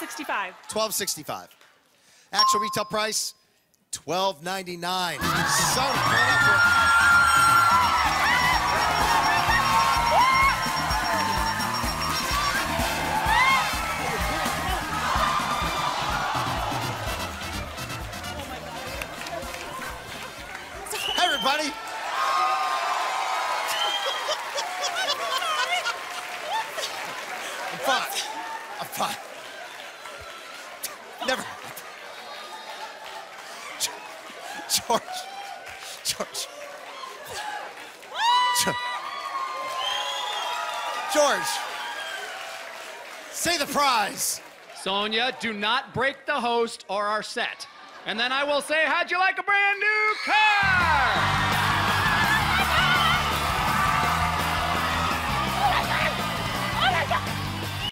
65. Twelve sixty-five. Actual retail price, twelve ninety-nine. Sony, pull it up for Hey, everybody. I'm fine. I'm fine. Never. George. George. George. George. Say the prize. Sonia, do not break the host or our set. And then I will say, how'd you like a brand new car?